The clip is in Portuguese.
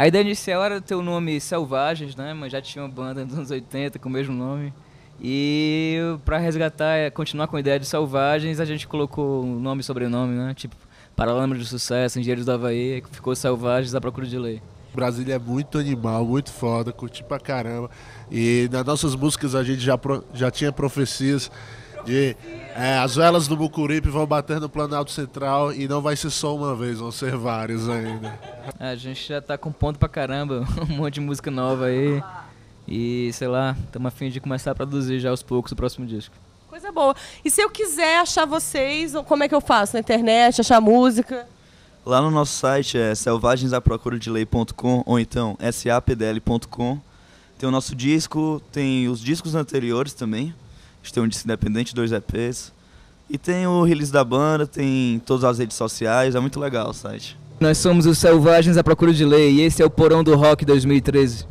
A ideia inicial era ter o nome Selvagens, né? Mas já tinha uma banda nos anos 80 com o mesmo nome. E para resgatar, continuar com a ideia de Selvagens, a gente colocou nome e sobrenome, né? Tipo, Paralâmetro de Sucesso, Engenheiros do Havaí, que ficou Selvagens à Procura de Lei. Brasília é muito animal, muito foda, curti pra caramba. E nas nossas músicas a gente já, já tinha profecias de é, as velas do Mucuripe vão bater no Planalto Central e não vai ser só uma vez, vão ser vários ainda. É, a gente já tá com ponto pra caramba, um monte de música nova aí. E sei lá, estamos a fim de começar a produzir já aos poucos o próximo disco. Coisa boa. E se eu quiser achar vocês, como é que eu faço? Na internet, achar música? Lá no nosso site é selvagensaprocuradelei.com ou então sapdl.com. Tem o nosso disco, tem os discos anteriores também. Gente tem um disco independente, dois EPs. E tem o release da banda, tem todas as redes sociais, é muito legal o site. Nós somos os Selvagens à Procura de Lei e esse é o Porão do Rock 2013.